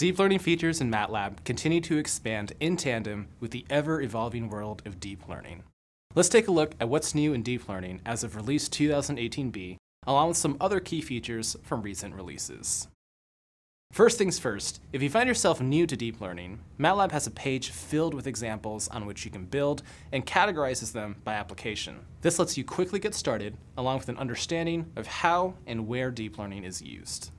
Deep learning features in MATLAB continue to expand in tandem with the ever-evolving world of deep learning. Let's take a look at what's new in deep learning as of release 2018b, along with some other key features from recent releases. First things first, if you find yourself new to deep learning, MATLAB has a page filled with examples on which you can build and categorizes them by application. This lets you quickly get started, along with an understanding of how and where deep learning is used.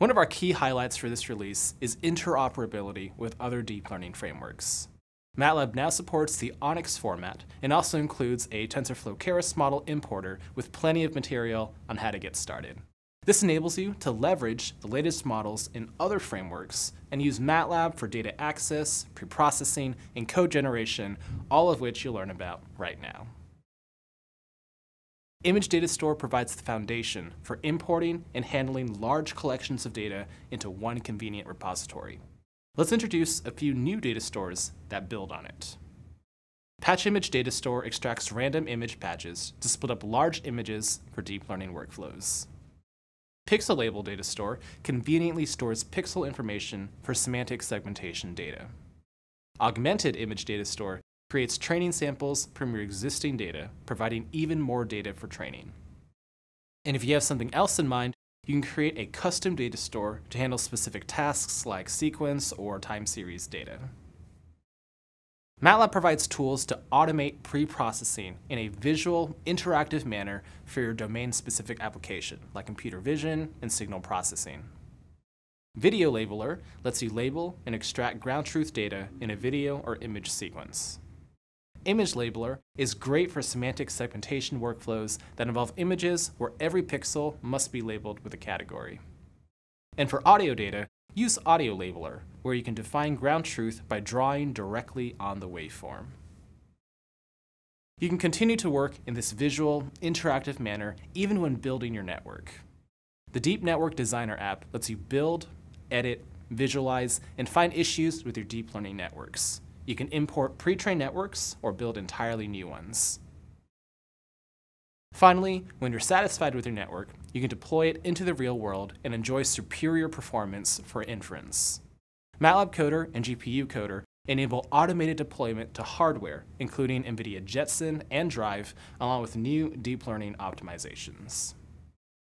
One of our key highlights for this release is interoperability with other deep learning frameworks. MATLAB now supports the ONNX format and also includes a TensorFlow Keras model importer with plenty of material on how to get started. This enables you to leverage the latest models in other frameworks and use MATLAB for data access, preprocessing, and code generation, all of which you'll learn about right now. Image Data Store provides the foundation for importing and handling large collections of data into one convenient repository. Let's introduce a few new data stores that build on it. Patch Image Data Store extracts random image patches to split up large images for deep learning workflows. Pixel Label Data Store conveniently stores pixel information for semantic segmentation data. Augmented Image Data Store creates training samples from your existing data, providing even more data for training. And if you have something else in mind, you can create a custom data store to handle specific tasks like sequence or time series data. MATLAB provides tools to automate pre-processing in a visual, interactive manner for your domain-specific application, like computer vision and signal processing. Video Labeler lets you label and extract ground truth data in a video or image sequence. Image Labeler is great for semantic segmentation workflows that involve images where every pixel must be labeled with a category. And for audio data, use Audio Labeler, where you can define ground truth by drawing directly on the waveform. You can continue to work in this visual, interactive manner even when building your network. The Deep Network Designer app lets you build, edit, visualize, and find issues with your deep learning networks. You can import pre-trained networks or build entirely new ones. Finally, when you're satisfied with your network, you can deploy it into the real world and enjoy superior performance for inference. MATLAB Coder and GPU Coder enable automated deployment to hardware, including NVIDIA Jetson and Drive, along with new deep learning optimizations.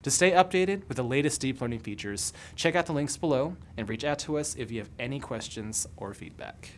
To stay updated with the latest deep learning features, check out the links below and reach out to us if you have any questions or feedback.